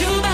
You.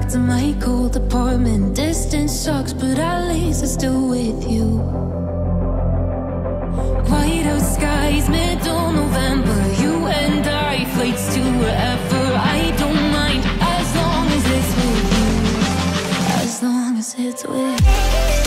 back to my cold apartment. Distance sucks, but at least I'm still with you. Whiteout skies, middle November. You and I, flights to wherever. I don't mind as long as it's with you. As long as it's with you.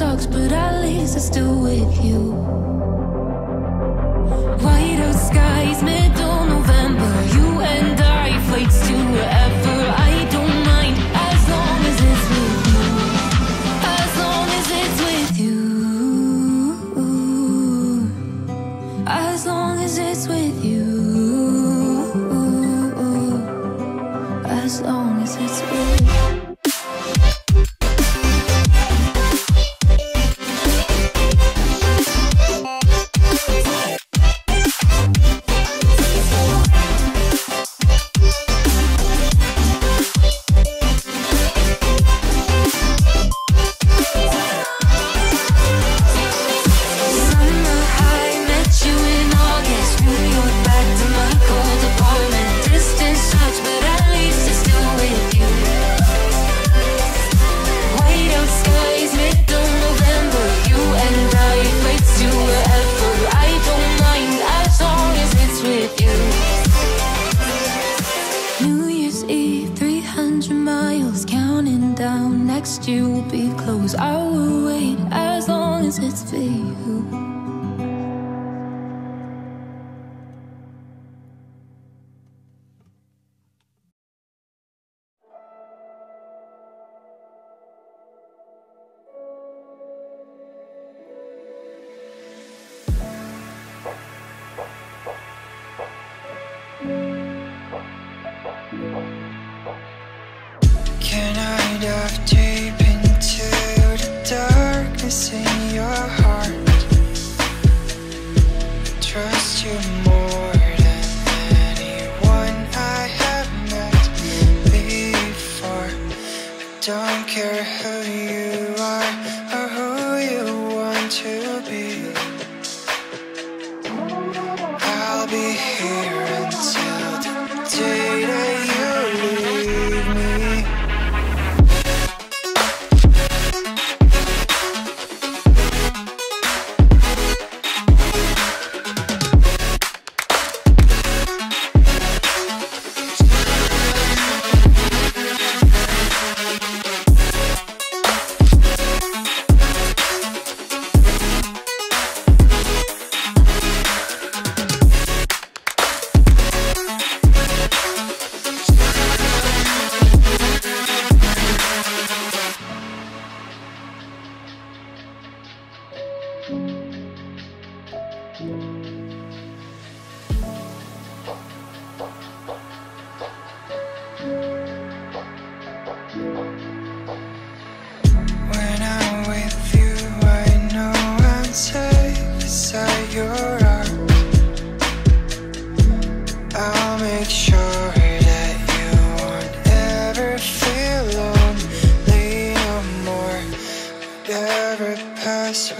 sucks, but at least it's still with you. next you will be close. I will wait as long as it's for you. Don't care who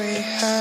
we had,